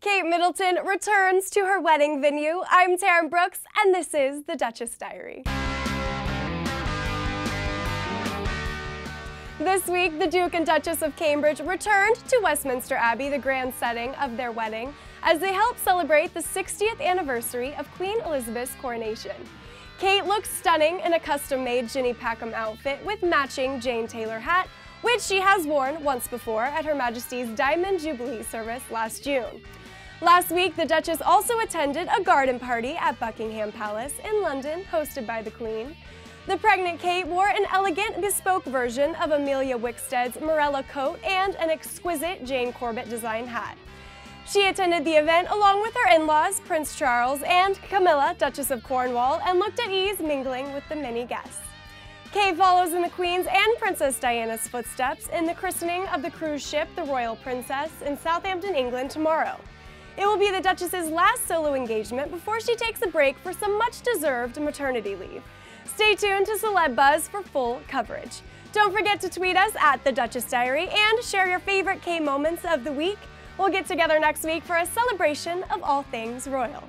Kate Middleton returns to her wedding venue. I'm Taryn Brooks, and this is the Duchess Diary. This week, the Duke and Duchess of Cambridge returned to Westminster Abbey, the grand setting of their wedding, as they help celebrate the 60th anniversary of Queen Elizabeth's coronation. Kate looks stunning in a custom-made Jenny Packham outfit with matching Jane Taylor hat, which she has worn once before at Her Majesty's Diamond Jubilee service last June. Last week, the Duchess also attended a garden party at Buckingham Palace in London, hosted by the Queen. The pregnant Kate wore an elegant, bespoke version of Emilia Wickstead's Marella coat and an exquisite Jane Corbett design hat. She attended the event along with her in-laws, Prince Charles and Camilla, Duchess of Cornwall, and looked at ease mingling with the many guests. Kate follows in the Queen's and Princess Diana's footsteps in the christening of the cruise ship the Royal Princess in Southampton, England tomorrow. It will be the Duchess's last solo engagement before she takes a break for some much-deserved maternity leave. Stay tuned to Celebuzz for full coverage. Don't forget to tweet us at The Duchess Diary and share your favorite K moments of the week. We'll get together next week for a celebration of all things royal.